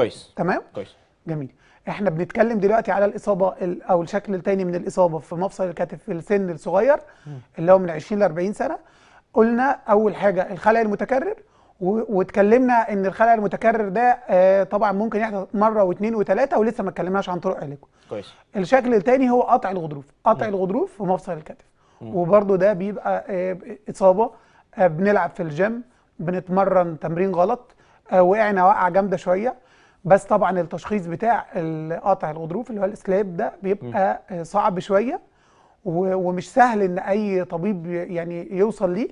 كويس. تمام؟ كويس. جميل. إحنا بنتكلم دلوقتي على الإصابة ال- أو الشكل الثاني من الإصابة في مفصل الكتف في السن الصغير اللي هو من 20 ل 40 سنة. قلنا أول حاجة الخلع المتكرر واتكلمنا إن الخلع المتكرر ده آه، طبعا ممكن يحدث مرة واثنين وثلاثه ولسه ما اتكلمناش عن طرق علاجه. كويس. الشكل الثاني هو قطع الغضروف. قطع الغضروف في مفصل الكتف. وبرده ده بيبقى آه، إصابة آه، بنلعب في الجيم بنتمرن تمرين غلط آه، وقعنا وقعة جامدة شوية. بس طبعا التشخيص بتاع قطع الغضروف اللي هو الإسكلاب ده بيبقى صعب شوية ومش سهل إن أي طبيب يعني يوصل ليه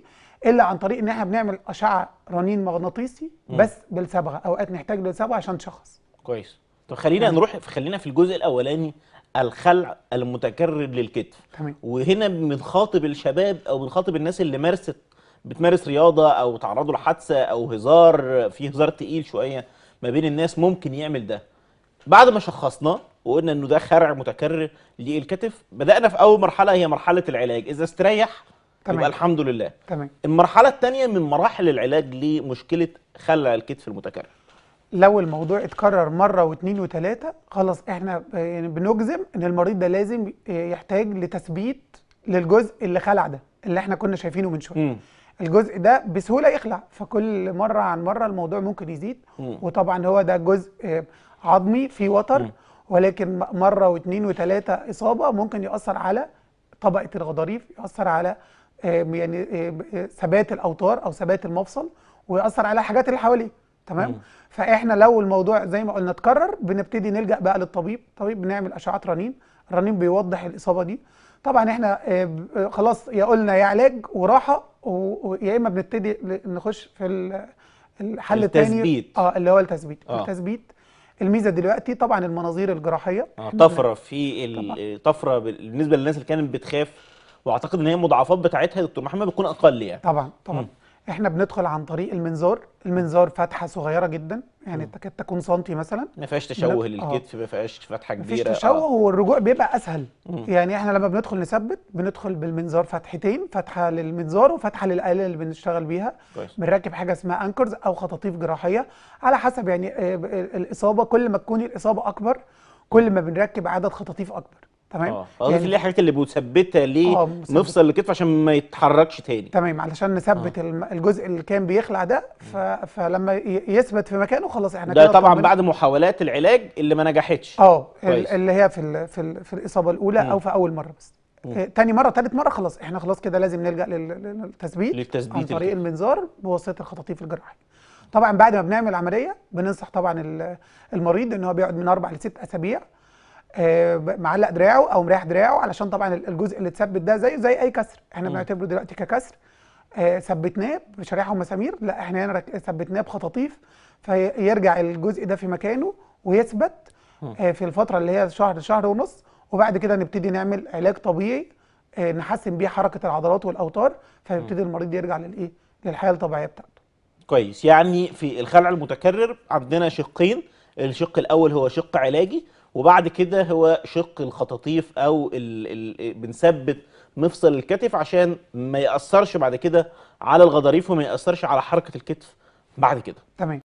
إلا عن طريق إن إحنا بنعمل أشعة رنين مغناطيسي بس بالصبغه أوقات نحتاج للصبغه عشان نشخص كويس. طب خلينا نروح خلينا في الجزء الأولاني الخلع المتكرر للكتف. تمام. وهنا بنخاطب الشباب أو بنخاطب الناس اللي مارست بتمارس رياضة أو تعرضوا لحادثة أو هزار في هزار تقيل شوية. ما بين الناس ممكن يعمل ده. بعد ما شخصناه وقلنا إنه ده خرع متكرر للكتف بدأنا في أول مرحلة هي مرحلة العلاج. إذا استريح تمام. يبقى الحمد لله. تمام. المرحلة الثانية من مراحل العلاج لمشكلة خلع الكتف المتكرر. لو الموضوع اتكرر مرة واثنين وثلاثه خلاص إحنا يعني بنجزم إن المريض ده لازم يحتاج لتثبيت للجزء اللي خلع ده اللي إحنا كنا شايفينه من شوية. الجزء ده بسهولة يخلع. فكل مرة عن مرة الموضوع ممكن يزيد. وطبعا هو ده جزء آه، عظمي فيه وتر. ولكن مرة واثنين وثلاثه إصابة ممكن يأثر على طبقة الغضاريف يأثر على آه، يعني آه، ثبات الأوتار أو ثبات المفصل ويأثر على الحاجات اللي حواليه. تمام؟ مم. فإحنا لو الموضوع زي ما قلنا اتكرر بنبتدي نلجأ بقى للطبيب. طبيب بنعمل اشعات رنين. الرنين بيوضح الإصابة دي. طبعا إحنا خلاص يا قلنا يا علاج وراحة ويا إما بنبتدي نخش في ال- الحل الثاني التثبيت. آه اللي هو التثبيت. آه. التثبيت. الميزة دلوقتي طبعا المناظير الجراحية. آه، طفرة في طفرة بال- بالنسبة للناس اللي كانت بتخاف وأعتقد إن هي المضاعفات بتاعتها يا دكتور محمد بتكون أقل يعني. طبعا طبعا. مم. إحنا بندخل عن طريق المنظار المنظار فتحة صغيرة جدا يعني تكاد تكون سنتي مثلا. ما فيهاش تشوه بنت- آه. للكتف ما فيهاش فتحة كبيرة تشوه آه. والرجوع بيبقى أسهل. مم. يعني إحنا لما بندخل نثبت بندخل بالمنظار فتحتين فتحة للمنظار وفتحة للآلة اللي بنشتغل بيها. كويس. بنركب حاجة اسمها انكرز أو خطاطيف جراحية. على حسب يعني آه، الإصابة كل ما تكون الإصابة أكبر كل ما بنركب عدد خطاطيف أكبر. تمام؟ آه. قصدي اللي هي الحاجات اللي بتثبتها آه، مثبت. لمفصل الكتف عشان ما يتحركش تاني. تمام علشان نثبت الم- الجزء اللي كان بيخلع ده ف... فلما يثبت في مكانه خلاص إحنا ده طبعا طمنا. بعد محاولات العلاج اللي ما نجحتش. آه اللي هي في ال... في, ال... في الإصابة الأولى مم. أو في أول مرة بس. آه، تاني مرة تالت مرة خلاص إحنا خلاص كده لازم نلجأ لل... للتثبيت للتثبيت عن طريق الكتف. المنظار بواسطة الخطاطيف الجراحية. طبعا بعد ما بنعمل عملية بننصح طبعا ال- المريض إن هو بيقعد من أربع لست أسابيع آه، معلق دراعه أو مريح دراعه علشان طبعا ال- الجزء اللي اتثبت ده زيه زي أي كسر. إحنا بنعتبره دلوقتي ككسر. آه، ثبتناه بشريحة ومسامير. لا إحنا هنا ثبتناه بخطاطيف فيرجع الجزء ده في مكانه ويثبت آه، في الفترة اللي هي شهر شهر ونص. وبعد كده نبتدي نعمل علاج طبيعي آه، نحسن بيه حركة العضلات والأوتار فيبتدي المريض يرجع للايه للحياة الطبيعية بتاعته. كويس. يعني في الخلع المتكرر عندنا شقين. الشق الأول هو شق علاجي. وبعد كده هو شق الخطاطيف أو ال ال بنثبت مفصل الكتف عشان ما يأثرش بعد كده على الغضاريف وما يأثرش على حركة الكتف بعد كده. تمام.